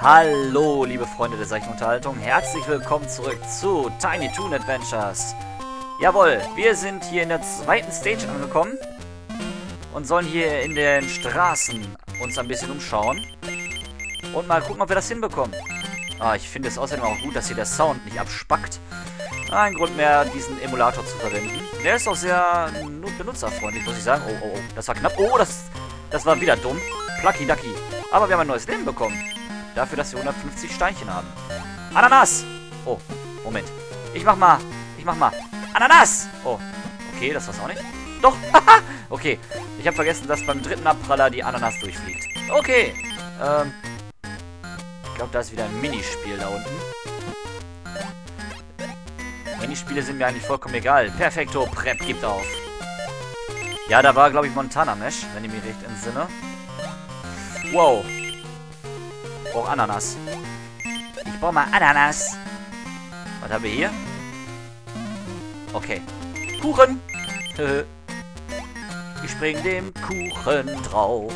Hallo, liebe Freunde der Zeichenunterhaltung. Herzlich willkommen zurück zu Tiny Toon Adventures. Jawohl, wir sind hier in der zweiten Stage angekommen und sollen hier in den Straßen uns ein bisschen umschauen und mal gucken, ob wir das hinbekommen. Ah, ich finde es außerdem auch gut, dass hier der Sound nicht abspackt. Ein Grund mehr, diesen Emulator zu verwenden. Der ist auch sehr benutzerfreundlich, muss ich sagen. Oh, oh, oh, das war knapp. Oh, das, das war wieder dumm. Plucky Ducky. Aber wir haben ein neues Leben bekommen. Dafür, dass wir 150 Steinchen haben. Ananas! Oh, Moment. Ich mach mal, ich mach mal. Ananas! Oh, okay, das war's auch nicht. Doch, okay. Ich habe vergessen, dass beim dritten Abpraller die Ananas durchfliegt. Okay, ähm, ich glaube, da ist wieder ein Minispiel da unten. Minispiele sind mir eigentlich vollkommen egal. Perfekto, Prep gibt auf. Ja, da war, glaube ich, Montana Mesh, wenn ich mich recht entsinne. Wow. Ich brauche Ananas. Ich brauche mal Ananas. Was haben wir hier? Okay. Kuchen. ich spring dem Kuchen drauf.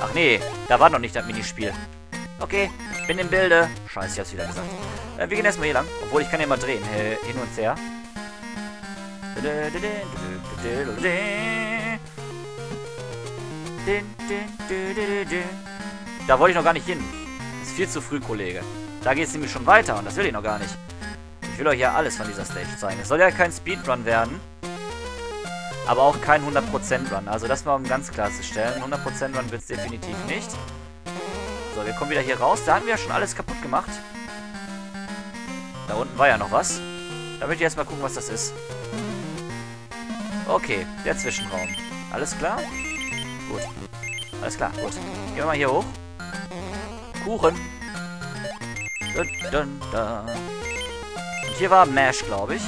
Ach nee, da war noch nicht das Minispiel. Okay, bin im Bilde. Scheiße, ich hab's wieder gesagt. Äh, wir gehen erstmal hier lang. Obwohl, ich kann ja mal drehen. Äh, hin und her. Da wollte ich noch gar nicht hin. Das ist viel zu früh, Kollege. Da geht es nämlich schon weiter und das will ich noch gar nicht. Ich will euch ja alles von dieser Stage zeigen. Es soll ja kein Speedrun werden. Aber auch kein 100% Run. Also das mal um ganz klarzustellen. 100% Run wird es definitiv nicht. So, wir kommen wieder hier raus. Da hatten wir ja schon alles kaputt gemacht. Da unten war ja noch was. Da möchte ich erstmal gucken, was das ist. Okay, der Zwischenraum. Alles klar? Gut. Alles klar, gut. Gehen wir mal hier hoch. Kuchen. Dun, dun, dun. Und hier war Mash, glaube ich.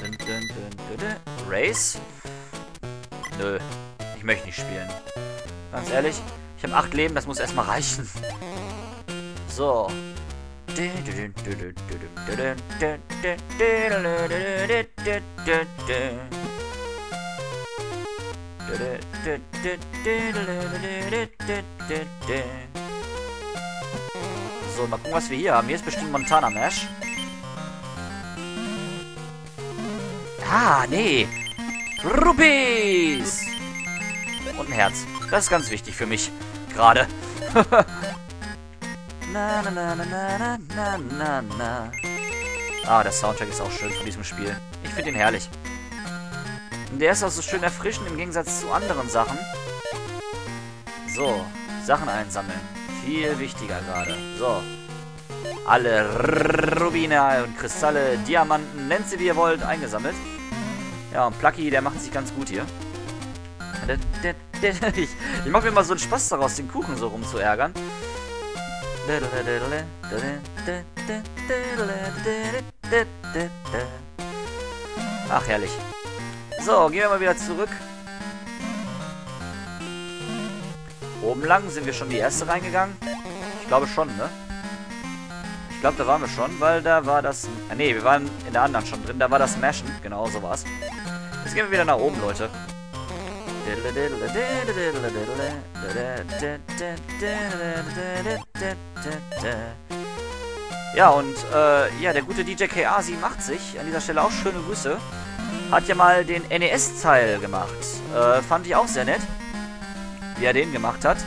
Dun, Race? Nö. Ich möchte nicht spielen. Ganz ehrlich, ich habe acht Leben, das muss erstmal reichen. So. So, mal gucken, was wir hier haben. Hier ist bestimmt Montana Mesh. Ah, nee. Rupees! Und ein Herz. Das ist ganz wichtig für mich. Gerade. na, na, na, na, na, na, na, Ah, der Soundtrack ist auch schön von diesem Spiel. Ich finde ihn herrlich. Und der ist auch so schön erfrischend im Gegensatz zu anderen Sachen. So, Sachen einsammeln. Viel wichtiger gerade. So. Alle Rubine und Kristalle, Diamanten, nennt sie wie ihr wollt, eingesammelt. Ja, und Plucky, der macht sich ganz gut hier. Ich, ich mache mir mal so einen Spaß daraus, den Kuchen so rumzuärgern. Ach, herrlich. So, gehen wir mal wieder zurück. Oben lang sind wir schon die erste reingegangen. Ich glaube schon, ne? Ich glaube, da waren wir schon, weil da war das... Ah, ne, wir waren in der anderen schon drin. Da war das Mashen. Genau, so war's. Jetzt gehen wir wieder nach oben, Leute. Ja, und äh, ja, der gute DJ Kasi macht sich. An dieser Stelle auch schöne Grüße. Hat ja mal den NES-Teil gemacht. Äh, fand ich auch sehr nett. Wie er den gemacht hat.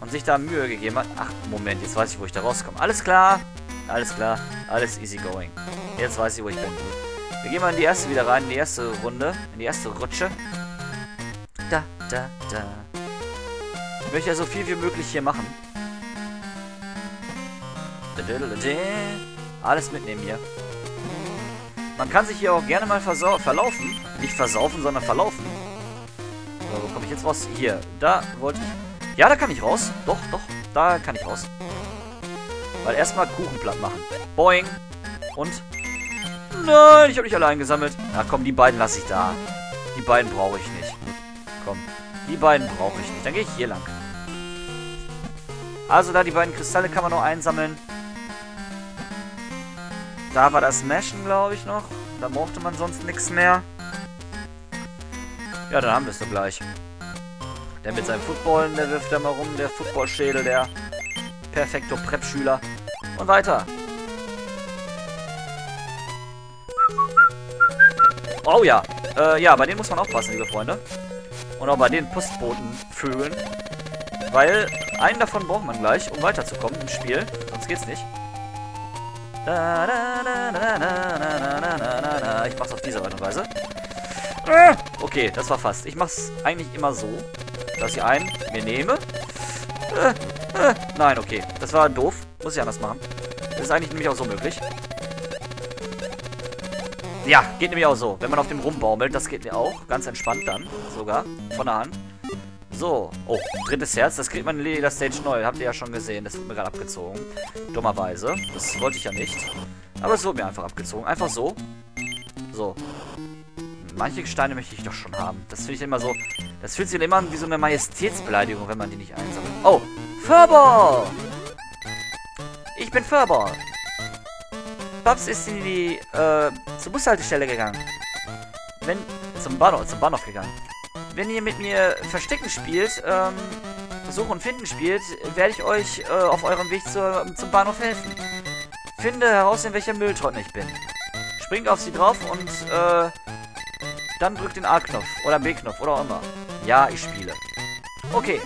Und sich da Mühe gegeben hat. Ach, Moment, jetzt weiß ich, wo ich da rauskomme. Alles klar. Alles klar. Alles easy going. Jetzt weiß ich, wo ich bin. Wir gehen mal in die erste wieder rein, in die erste Runde, in die erste Rutsche. Da, da, da. Ich möchte ja so viel wie möglich hier machen. Alles mitnehmen hier. Man kann sich hier auch gerne mal verlaufen. Nicht versaufen, sondern verlaufen. So, wo komme ich jetzt raus? Hier, da wollte ich... Ja, da kann ich raus. Doch, doch, da kann ich raus. Weil erstmal Kuchen platt machen. Boing. Und Nein, ich habe nicht alle eingesammelt. Na komm, die beiden lasse ich da. Die beiden brauche ich nicht. Komm, die beiden brauche ich nicht. Dann gehe ich hier lang. Also da die beiden Kristalle kann man noch einsammeln. Da war das Mashen, glaube ich, noch. Da brauchte man sonst nichts mehr. Ja, dann haben wir es doch gleich. Der mit seinem Footballen, der wirft da mal rum, der Footballschädel, der perfekto Prep-Schüler. Und weiter. Oh ja. Äh, ja, bei denen muss man aufpassen, liebe Freunde. Und auch bei den Postbotenvögeln. Weil einen davon braucht man gleich, um weiterzukommen im Spiel. Sonst geht's nicht. Ich mach's auf diese Art und Weise. Okay, das war fast. Ich mach's eigentlich immer so, dass ich einen mir nehme. Nein, okay. Das war doof. Muss ich anders machen. Das ist eigentlich nämlich auch so möglich. Ja, geht nämlich auch so. Wenn man auf dem rumbaumelt, das geht mir auch. Ganz entspannt dann, sogar. Von der Hand. So. Oh, drittes Herz. Das kriegt man in jeder Stage neu. Habt ihr ja schon gesehen. Das wird mir gerade abgezogen. Dummerweise. Das wollte ich ja nicht. Aber es wurde mir einfach abgezogen. Einfach so. So. Manche Gesteine möchte ich doch schon haben. Das finde ich immer so... Das fühlt sich immer an wie so eine Majestätsbeleidigung, wenn man die nicht einsammelt. Oh, Furball! Ich bin Furball. Babs ist in die, äh, zur Bushaltestelle gegangen. Wenn, zum Bahnhof, zum Bahnhof gegangen. Wenn ihr mit mir Verstecken spielt, ähm, Suchen und Finden spielt, werde ich euch äh, auf eurem Weg zur, zum Bahnhof helfen. Finde heraus, in welcher Mülltonne ich bin. Springt auf sie drauf und, äh, dann drückt den A-Knopf oder B-Knopf oder auch immer. Ja, ich spiele. Okay.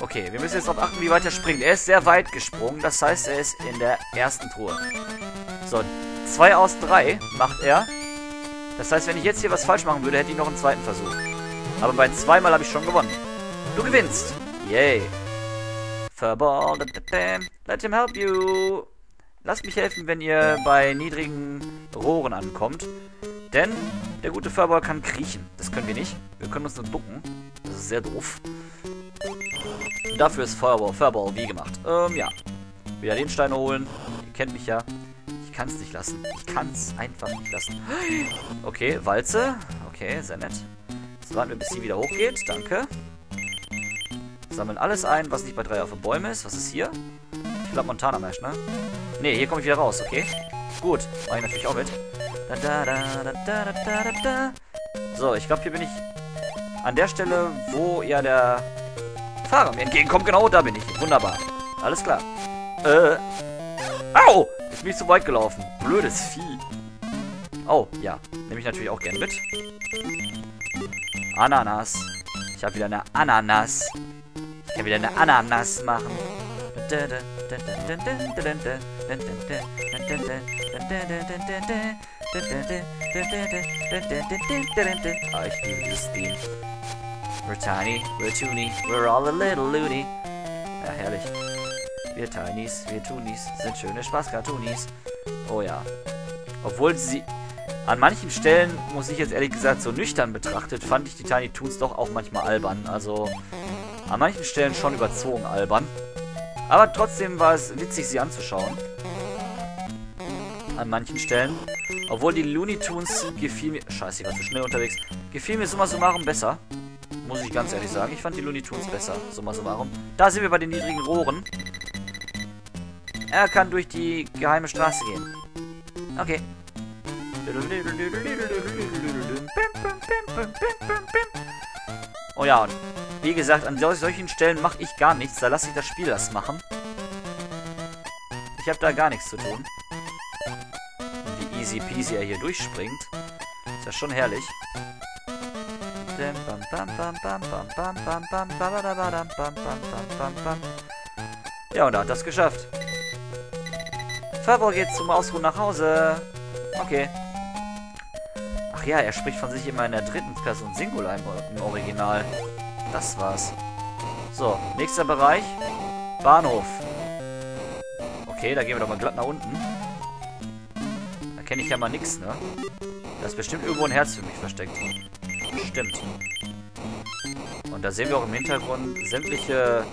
Okay, wir müssen jetzt darauf achten, wie weit er springt. Er ist sehr weit gesprungen, das heißt, er ist in der ersten Truhe. So, 2 aus 3 macht er. Das heißt, wenn ich jetzt hier was falsch machen würde, hätte ich noch einen zweiten Versuch. Aber bei zweimal habe ich schon gewonnen. Du gewinnst. Yay. Furball. Let him help you. Lasst mich helfen, wenn ihr bei niedrigen Rohren ankommt. Denn der gute Furball kann kriechen. Das können wir nicht. Wir können uns nur ducken. Das ist sehr doof. Dafür ist Furball, Furball wie gemacht. Ähm, ja. Wieder den Stein holen. Ihr kennt mich ja. Kann es nicht lassen. Ich kann es einfach nicht lassen. Okay, Walze. Okay, sehr nett. Jetzt warten wir, bis sie wieder hochgeht. Danke. Sammeln alles ein, was nicht bei drei auf den Bäumen ist. Was ist hier? Ich glaube Montana Mesh, ne? Ne, hier komme ich wieder raus, okay? Gut, mache ich natürlich auch mit. So, ich glaube, hier bin ich an der Stelle, wo ja der Fahrer mir entgegenkommt. Genau, da bin ich. Wunderbar. Alles klar. Äh. Au! Jetzt bin ich zu weit gelaufen. Blödes Vieh. Oh, ja. Nehme ich natürlich auch gerne mit. Ananas. Ich habe wieder eine Ananas. Ich kann wieder eine Ananas machen. Ah, ich liebe dieses Theme. We're tiny, we're toony, we're all a little loony. Ja, herrlich. Wir Tinys, wir Toonies sind schöne Spaßkartoonis. Oh ja. Obwohl sie... An manchen Stellen, muss ich jetzt ehrlich gesagt so nüchtern betrachtet, fand ich die Tiny Toons doch auch manchmal albern. Also, an manchen Stellen schon überzogen albern. Aber trotzdem war es witzig, sie anzuschauen. An manchen Stellen. Obwohl die Looney Tunes gefiel mir... Scheiße, ich war zu schnell unterwegs. Gefiel mir summa summarum besser. Muss ich ganz ehrlich sagen. Ich fand die Looney Tunes besser. Summa summarum. Da sind wir bei den niedrigen Rohren. Er kann durch die geheime Straße gehen. Okay. Oh ja, und wie gesagt, an solchen Stellen mache ich gar nichts. Da lasse ich das Spiel das machen. Ich habe da gar nichts zu tun. Und wie easy peasy er hier durchspringt. Ist ja schon herrlich. Ja, und er hat das geschafft. Fabro geht zum Ausruhen nach Hause. Okay. Ach ja, er spricht von sich immer in der dritten Person Singular im, Original. Das war's. So, nächster Bereich. Bahnhof. Okay, da gehen wir doch mal glatt nach unten. Da kenne ich ja mal nichts, ne? Da ist bestimmt irgendwo ein Herz für mich versteckt. Stimmt. Und da sehen wir auch im Hintergrund sämtliche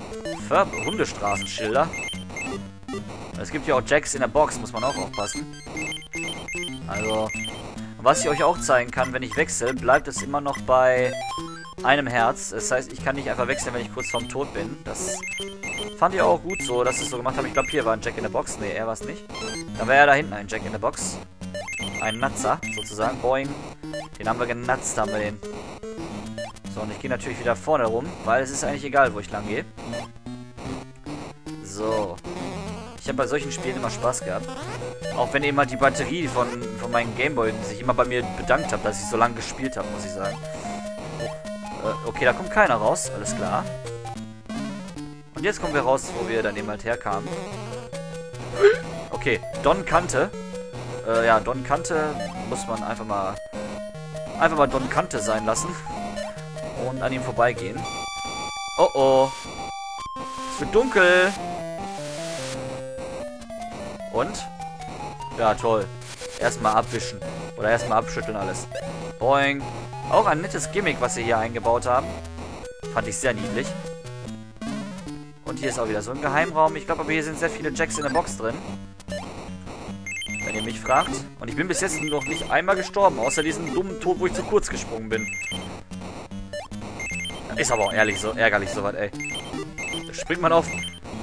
Ver Hundestraßenschilder. Es gibt ja auch Jacks in der Box, muss man auch aufpassen. Also, was ich euch auch zeigen kann, wenn ich wechsle, bleibt es immer noch bei einem Herz. Das heißt, ich kann nicht einfach wechseln, wenn ich kurz vorm Tod bin. Das fand ich auch gut so, dass sie es so gemacht haben. Ich glaube, hier war ein Jack in der Box. Nee, er war es nicht. Dann wäre ja da hinten ein Jack in der Box. Ein Natzer, sozusagen. Boing. Den haben wir genatzt, haben wir den. So, und ich gehe natürlich wieder vorne rum, weil es ist eigentlich egal, wo ich lang gehe. So. Ich habe bei solchen Spielen immer Spaß gehabt. Auch wenn eben halt die Batterie von, von meinem Gameboy sich immer bei mir bedankt hat, dass ich so lange gespielt habe, muss ich sagen. Oh, äh, okay, da kommt keiner raus. Alles klar. Und jetzt kommen wir raus, wo wir dann eben halt herkamen. Okay, Don Kante. Äh, ja, Don Kante muss man einfach mal... Einfach mal Don Kante sein lassen. Und an ihm vorbeigehen. Oh oh. Es wird dunkel. Und? Ja, toll. Erstmal abwischen. Oder erstmal abschütteln alles. Boing. Auch ein nettes Gimmick, was sie hier eingebaut haben. Fand ich sehr niedlich. Und hier ist auch wieder so ein Geheimraum. Ich glaube aber hier sind sehr viele Jacks in der Box drin. Wenn ihr mich fragt. Und ich bin bis jetzt noch nicht einmal gestorben. Außer diesen dummen Tod, wo ich zu kurz gesprungen bin. Ist aber auch ehrlich so ärgerlich sowas, ey. Da springt man auf...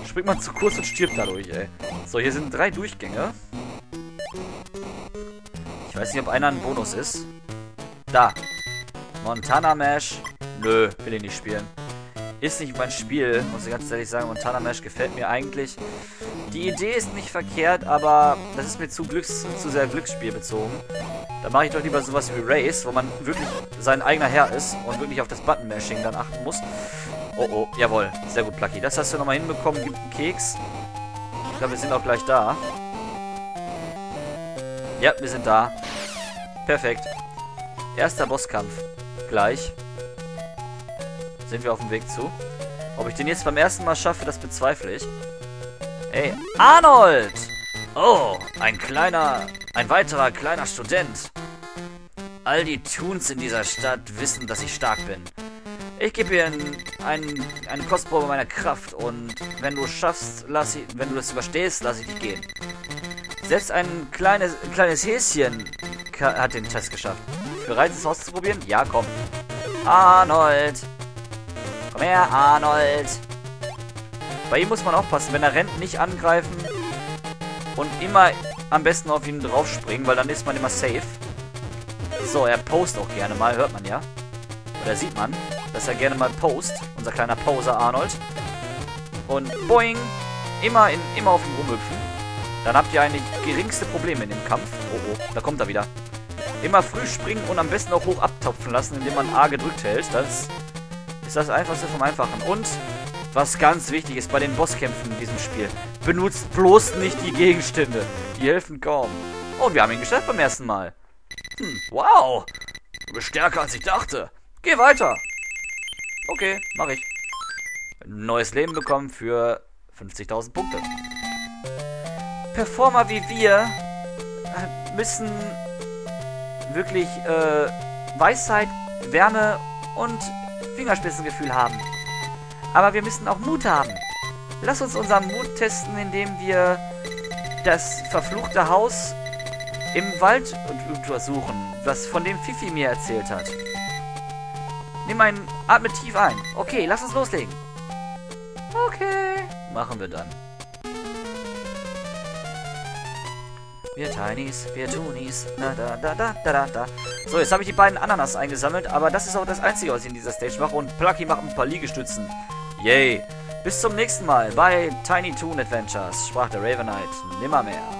Springt man zu kurz und stirbt dadurch, ey. So, hier sind drei Durchgänge. Ich weiß nicht, ob einer ein Bonus ist. Da. Montana Mash. Nö, will ich nicht spielen. Ist nicht mein Spiel, muss ich ganz ehrlich sagen. Montana Mash gefällt mir eigentlich. Die Idee ist nicht verkehrt, aber das ist mir zu, Glücks zu sehr Glücksspiel bezogen. Da mache ich doch lieber sowas wie Race, wo man wirklich sein eigener Herr ist und wirklich auf das Button-Mashing dann achten muss. Oh, oh, jawohl. Sehr gut, Plucky. Das hast du nochmal hinbekommen. Gibt einen Keks. Ich glaube, wir sind auch gleich da. Ja, wir sind da. Perfekt. Erster Bosskampf. Gleich. Sind wir auf dem Weg zu. Ob ich den jetzt beim ersten Mal schaffe, das bezweifle ich. Ey, Arnold! Oh, ein kleiner, ein weiterer kleiner Student. All die Toons in dieser Stadt wissen, dass ich stark bin. Ich gebe dir einen, einen, eine Kostprobe meiner Kraft und wenn du schaffst, lass ich, wenn du das überstehst, lass ich dich gehen. Selbst ein kleines, ein kleines Häschen hat den Test geschafft. Bereit, es auszuprobieren? Ja, komm. Arnold! Komm her, Arnold! Bei ihm muss man aufpassen, wenn er rennt, nicht angreifen und immer am besten auf ihn draufspringen, weil dann ist man immer safe. So, er post auch gerne mal, hört man ja. Oder sieht man, dass er gerne mal post. Unser kleiner Poser Arnold. Und boing, immer, in, immer auf ihn rumhüpfen. Dann habt ihr eigentlich geringste Probleme in dem Kampf. Oh, oh, da kommt er wieder. Immer früh springen und am besten auch hoch abtopfen lassen, indem man A gedrückt hält. Das ist das Einfachste vom Einfachen. Und was ganz wichtig ist bei den Bosskämpfen in diesem Spiel, benutzt bloß nicht die Gegenstände. Die helfen kaum. Und wir haben ihn geschafft beim ersten Mal. Hm, wow. Du bist stärker als ich dachte. Geh weiter. Okay, mach ich. Neues Leben bekommen für 50.000 Punkte. Performer wie wir äh, müssen wirklich äh, Weisheit, Wärme und Fingerspitzengefühl haben. Aber wir müssen auch Mut haben. Lass uns unseren Mut testen, indem wir das verfluchte Haus im Wald untersuchen, was von dem Fifi mir erzählt hat. Nimm einen, atme tief ein. Okay, lass uns loslegen. Okay, machen wir dann. Wir Tinys, wir Toonies, da da da da da da. So, jetzt habe ich die beiden Ananas eingesammelt, aber das ist auch das Einzige, was ich in dieser Stage mache. Und Plucky macht ein paar Liegestützen. Yay. Bis zum nächsten Mal bei Tiny Toon Adventures, sprach der Ravenite nimmermehr.